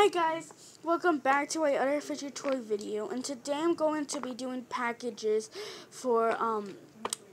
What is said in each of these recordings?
Hi guys, welcome back to my another fidget toy video and today I'm going to be doing packages for um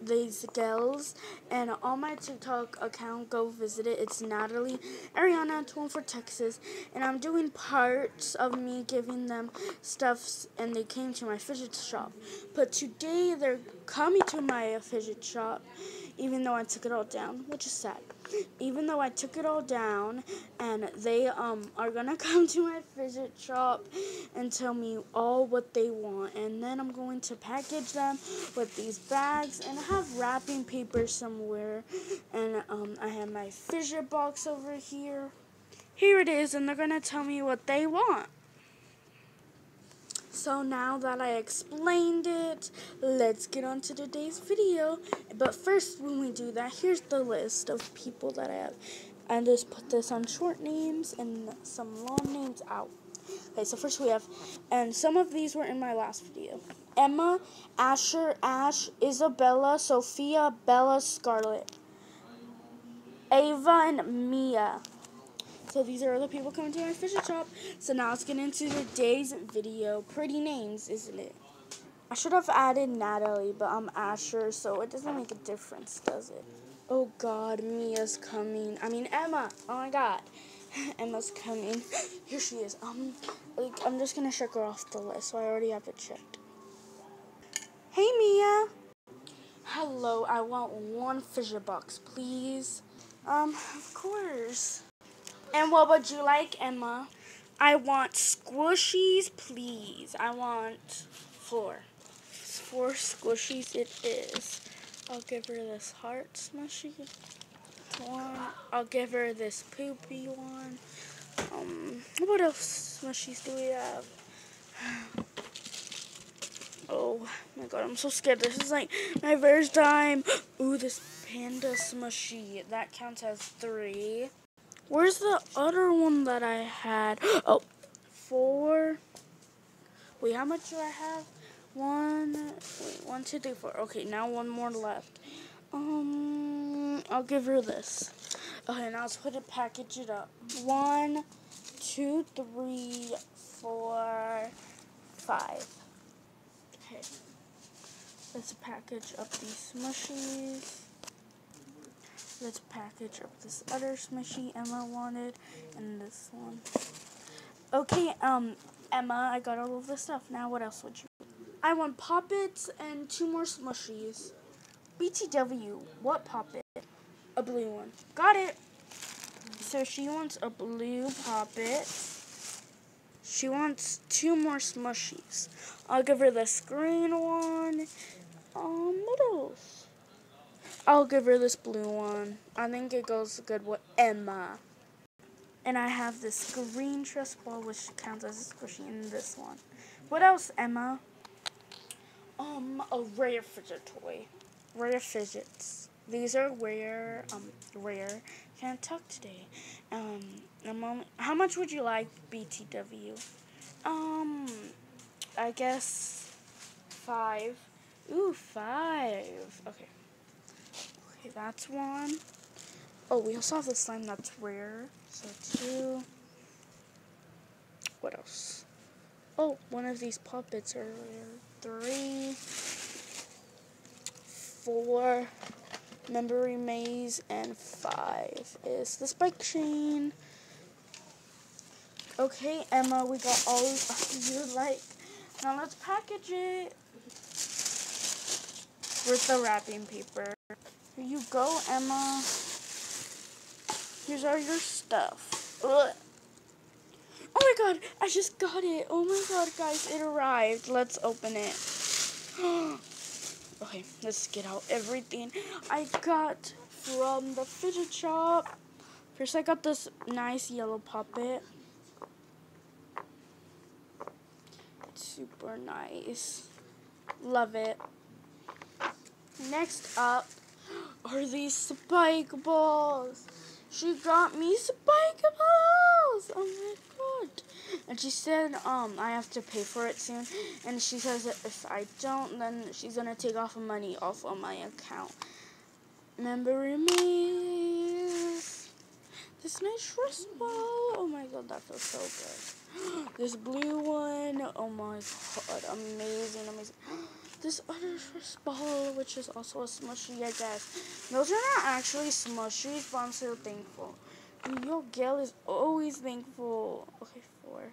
these girls and on my TikTok account go visit it. It's Natalie Ariana 24 Texas and I'm doing parts of me giving them stuffs and they came to my fidget shop. But today they're coming to my fidget shop even though I took it all down which is sad. Even though I took it all down and they um are gonna come to my fidget shop and tell me all what they want. And then I'm going to package them with these bags and I have wrapping paper somewhere. And um I have my fidget box over here. Here it is and they're gonna tell me what they want so now that I explained it, let's get on to today's video. But first, when we do that, here's the list of people that I have. I just put this on short names and some long names out. Okay, so first we have, and some of these were in my last video. Emma, Asher, Ash, Isabella, Sophia, Bella, Scarlett, Ava, and Mia. So these are the people coming to my fidget shop. So now let's get into today's video. Pretty names, isn't it? I should have added Natalie, but I'm Asher, so it doesn't make a difference, does it? Oh God, Mia's coming. I mean Emma. Oh my God, Emma's coming. Here she is. Um, like I'm just gonna check her off the list, so I already have it checked. Hey Mia. Hello, I want one fidget box, please. Um, of course. And what would you like, Emma? I want squishies, please. I want four. Four squishies it is. I'll give her this heart smushy one. I'll give her this poopy one. Um, what else smushies do we have? Oh my god, I'm so scared. This is like my first time. Ooh, this panda smushy. That counts as three. Where's the other one that I had? Oh, four. Wait, how much do I have? One, wait, one, two, three, four. Okay, now one more left. Um, I'll give her this. Okay, now let's put it, package it up. One, two, three, four, five. Okay, let's package up these smushies. Let's package up this other smushy Emma wanted and this one. Okay, um, Emma, I got all of the stuff. Now what else would you? I want poppets and two more smushies. BTW, what poppet? A blue one. Got it. So she wants a blue poppet. She wants two more smushies. I'll give her the green one. Um, what else? I'll give her this blue one. I think it goes good with Emma. And I have this green stress ball, which counts as a squishy in this one. What else, Emma? Um, a rare fidget toy. Rare fidgets. These are rare, um, rare. Can't talk today. Um, moment. How much would you like, BTW? Um, I guess five. Ooh, five. Okay. Okay, that's one. Oh, we also have the slime that's rare. So two. What else? Oh, one of these puppets are rare. Three. Four. Memory Maze. And five is the Spike Chain. Okay, Emma, we got all you like. Now let's package it with the wrapping paper. Here you go, Emma. Here's all your stuff. Ugh. Oh my god, I just got it. Oh my god, guys, it arrived. Let's open it. okay, let's get out everything I got from the fidget shop. First, I got this nice yellow puppet. It's super nice. Love it. Next up, are these spike balls. She got me spike balls. Oh my god. And she said um I have to pay for it soon. And she says that if I don't, then she's gonna take off money off of my account. Memory maze. This nice stress ball. Oh my god, that feels so good. this blue one. Oh my god, amazing, amazing. This other ball, which is also a smushy, I guess. Those are not actually smushies, but I'm so thankful. Yo, Gail is always thankful. Okay, four.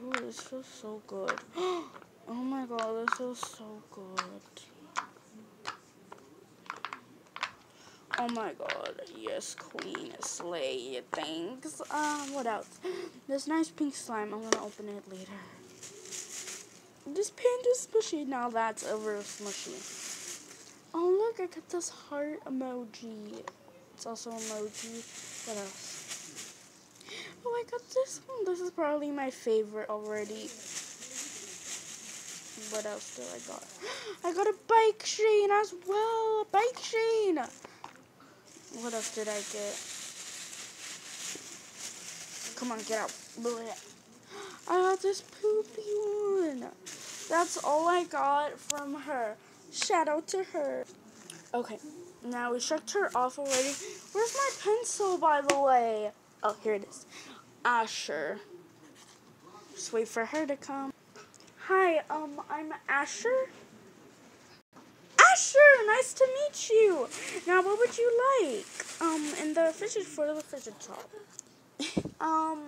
Ooh, this feels so good. Oh my god, this feels so good. Oh my god, yes, queen, slay, thanks. Um, what else? This nice pink slime, I'm gonna open it later. This panda smushy, now that's over smushy. Oh look, I got this heart emoji. It's also emoji. What else? Oh, I got this one. This is probably my favorite already. What else did I got? I got a bike chain as well. A bike chain. What else did I get? Come on, get out. I got this poopy one. That's all I got from her. Shout out to her. Okay, now we checked her off already. Where's my pencil, by the way? Oh, here it is. Asher. Just wait for her to come. Hi, um, I'm Asher. Asher, nice to meet you. Now, what would you like? Um, in the fidget for the fidget top. um,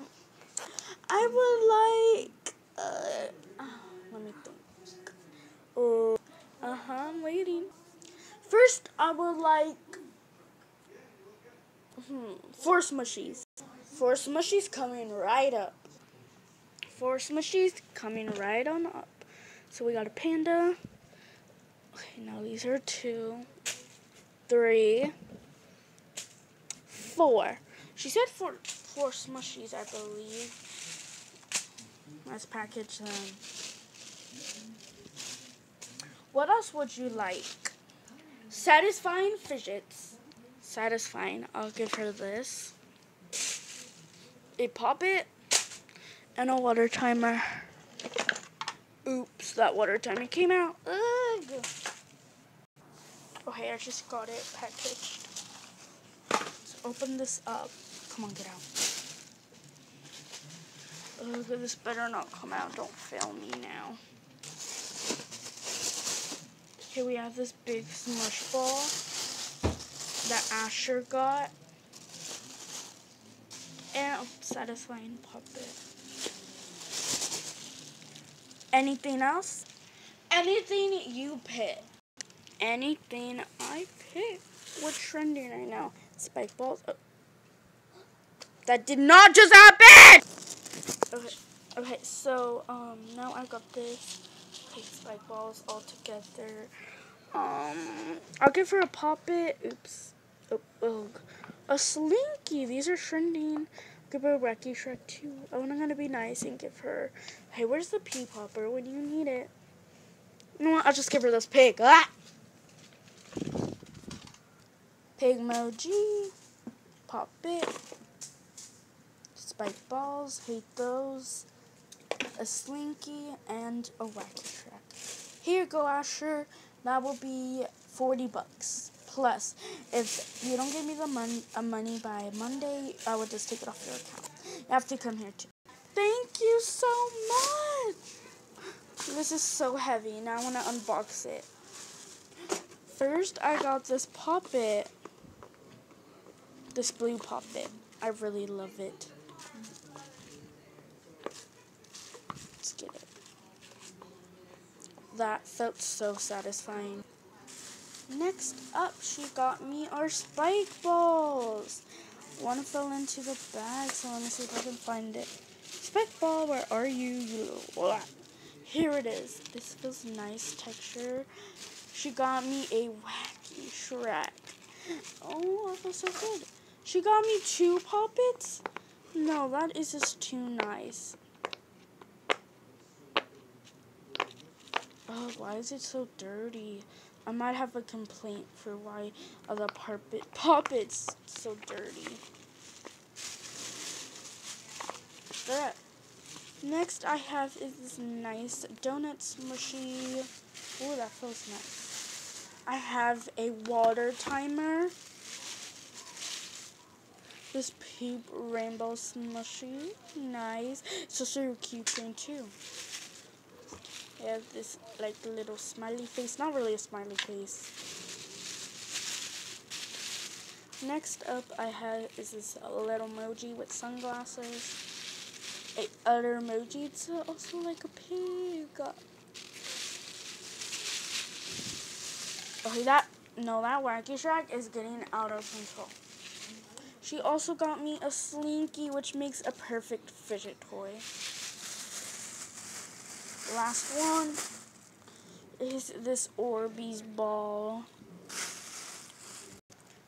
I would like. Uh, let me think. Oh, uh huh. I'm waiting. First, I would like. Hmm, four smushies. Four smushies coming right up. Four smushies coming right on up. So we got a panda. Okay, now these are two, three, four. She said four, four smushies, I believe. Let's package them. What else would you like? Satisfying fidgets. Satisfying. I'll give her this. A poppet and a water timer. Oops, that water timer came out. Ugh. Okay, I just got it packaged. Let's open this up. Come on, get out. Ugh, this better not come out. Don't fail me now. Here we have this big smush ball that Asher got. And a satisfying puppet. Anything else? Anything you pick. Anything I pick. What's trending right now? Spike balls. Oh. That did not just happen! Okay, okay, so, um, now I got this. Okay, spike balls all together. Um, I'll give her a poppet. Oops. Oh, oh. A slinky. These are trending. Give her a Wacky Track too. Oh, I'm gonna be nice and give her. Hey, where's the pea popper when you need it? You know what? I'll just give her this pig. Ah! Pig emoji. Pop it. Spike balls. Hate those. A slinky and a wacky track. Here you go, Asher. That will be 40 bucks. Plus, if you don't give me the mon- uh, money by Monday, I will just take it off your account. You have to come here too. Thank you so much. This is so heavy. Now I want to unbox it. First, I got this poppet. This blue poppet. I really love it. Let's get it. That felt so satisfying. Next up, she got me our spike balls. One fell into the bag, so let me see if I can find it. Spike ball, where are you? You? Here it is. This feels nice texture. She got me a wacky track. Oh, that feels so good. She got me two poppets. No, that is just too nice. Oh, why is it so dirty? I might have a complaint for why uh, the carpet puppets so dirty. But next I have is this nice donut smushy. Oh, that feels nice. I have a water timer. This Peep Rainbow Smushy. Nice. It's also a cute thing too. They have this like little smiley face. Not really a smiley face. Next up I have is this little emoji with sunglasses. A other emoji. It's also like a pig. Okay, that no, that wacky track is getting out of control. She also got me a Slinky, which makes a perfect fidget toy. Last one is this Orbeez ball.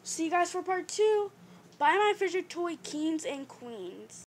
See you guys for part two. Buy my fidget toy, Kings and Queens.